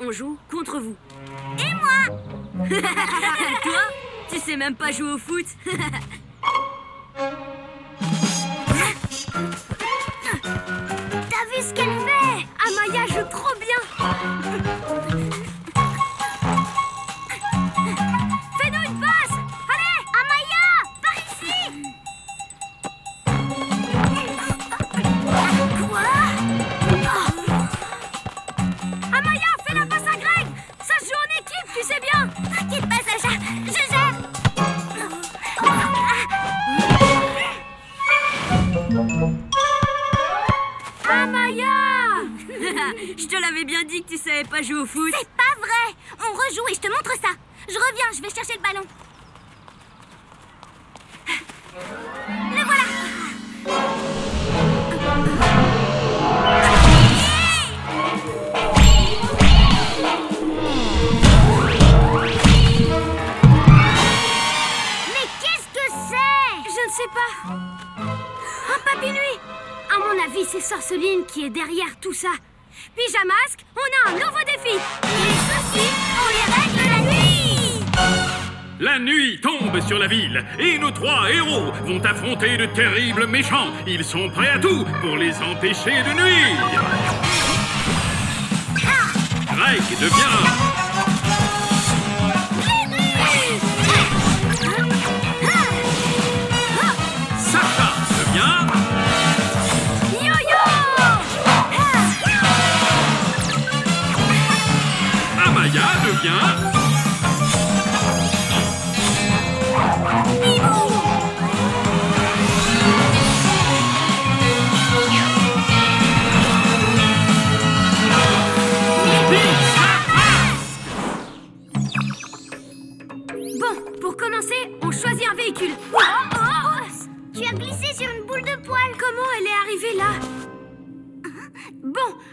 on joue contre vous. Et moi Toi Tu sais même pas jouer au foot dit que tu savais pas jouer au foot. C'est pas vrai. On rejoue et je te montre ça. Je reviens, je vais chercher le ballon. Le voilà. Mais qu'est-ce que c'est? Je ne sais pas. Un papy nuit À mon avis, c'est Sorceline qui est derrière tout ça. Pyjamasque, on a un nouveau défi Les soucis, on les règle la nuit La nuit tombe sur la ville et nos trois héros vont affronter de terribles méchants. Ils sont prêts à tout pour les empêcher de nuire. Greg devient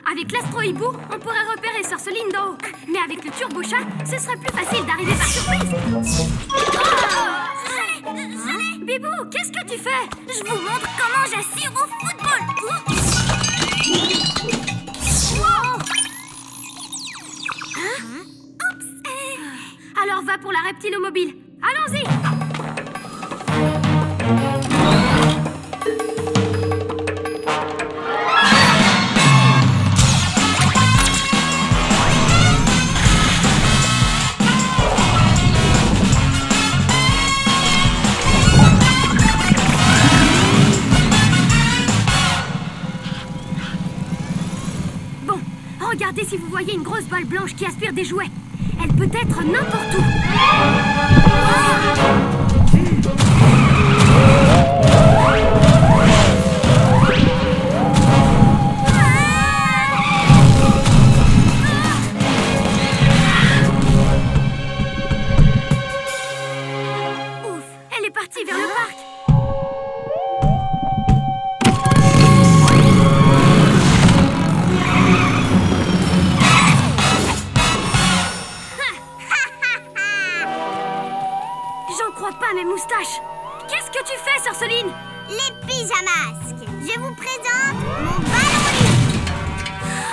avec l'astro-hibou, on pourrait repérer Sorceline d'en haut. Mais avec le turbo-chat, ce serait plus facile d'arriver par surprise. Bibou, qu'est-ce que tu fais? Je vous montre comment j'assire au football Alors va pour la reptilomobile. Allons-y regardez si vous voyez une grosse balle blanche qui aspire des jouets. Elle peut être n'importe où. Ouf, elle est partie vers le parc. Je vous présente mon ballon lit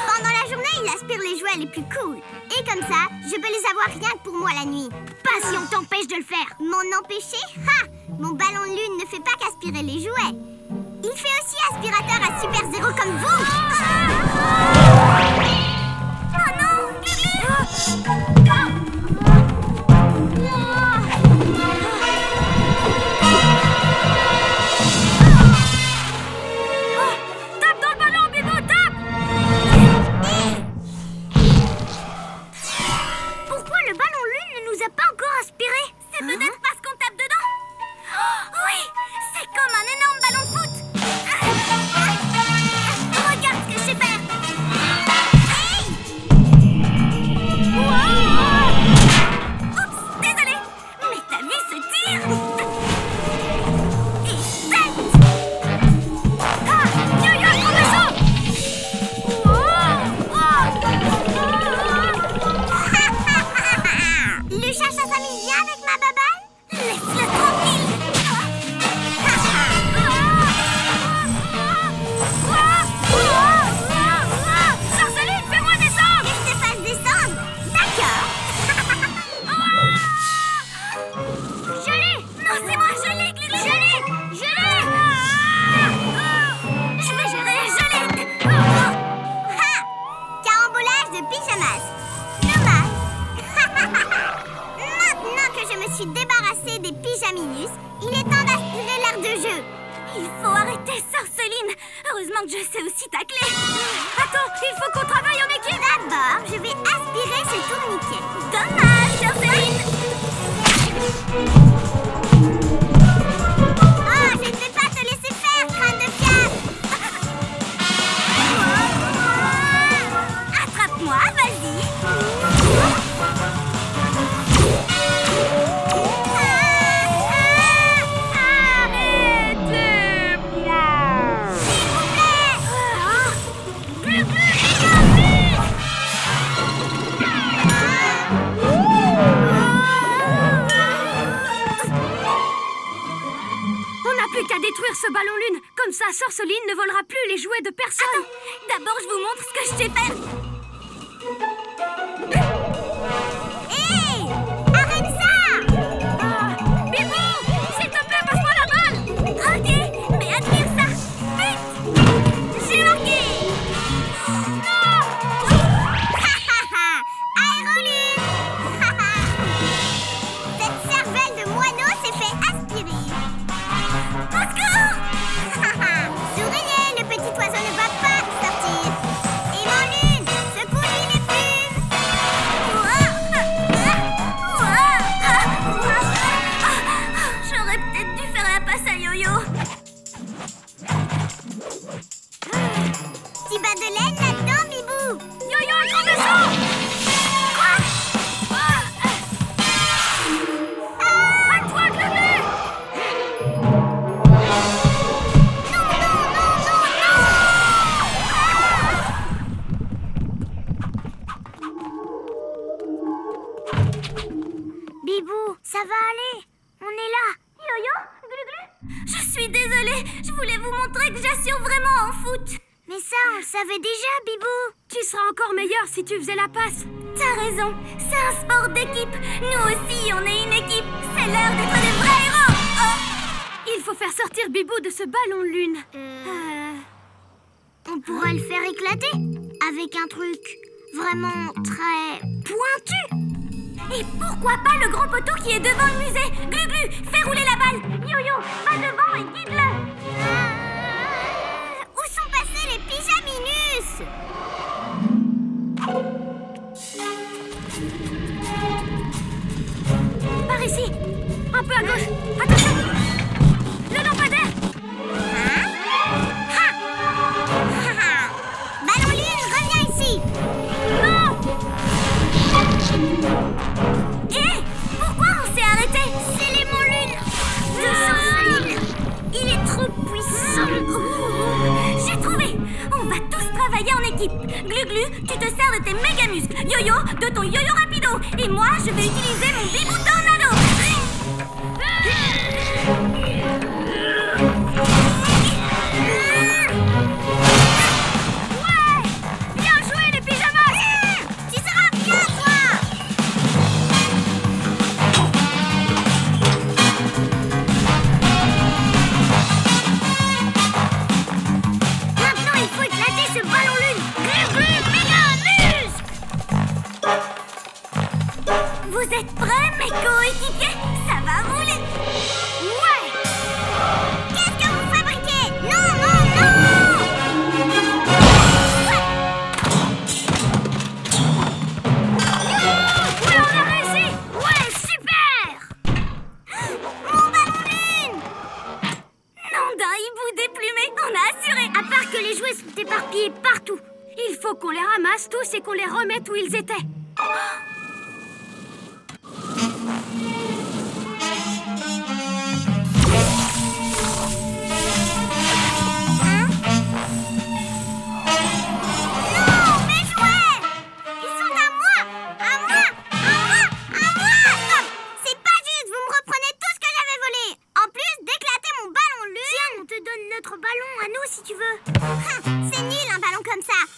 Pendant la journée, il aspire les jouets les plus cool. Et comme ça, je peux les avoir rien que pour moi la nuit. Pas si on t'empêche de le faire. M'en empêcher? Ha Mon ballon lune ne fait pas qu'aspirer les jouets. Il fait aussi aspirateur à super zéro comme vous Oh non les jouets de personne. D'abord, je vous montre ce que je sais je voulais vous montrer que j'assure vraiment en foot. Mais ça, on le savait déjà, Bibou. Tu seras encore meilleur si tu faisais la passe. T'as raison, c'est un sport d'équipe. Nous aussi, on est une équipe. C'est l'heure d'être des vrais héros. Oh Il faut faire sortir Bibou de ce ballon lune. Euh, Euh, on pourrait le faire éclater avec un truc vraiment très pointu. Et pourquoi pas le grand poteau qui est devant le musée? Glu-Glu, fais rouler la balle. Yo-Yo, va devant et guide-le. Euh, où sont passés les pyjaminus? Par ici Un peu à gauche Attention Glu-Glu, tu te sers de tes méga muscles. Yo-Yo, de ton yo-yo rapido. Et moi, je vais utiliser mon bibou tornado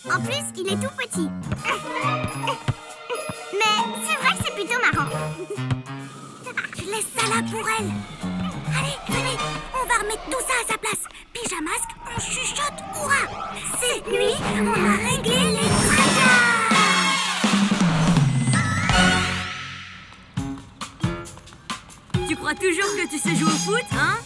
En plus, il est tout petit. Mais c'est vrai que c'est plutôt marrant. Je laisse ça là pour elle. Allez, on va remettre tout ça à sa place. Pyjamasque, on chuchote, hurrah. Cette nuit, on a réglé les tracas. Crois toujours que tu sais jouer au foot, hein?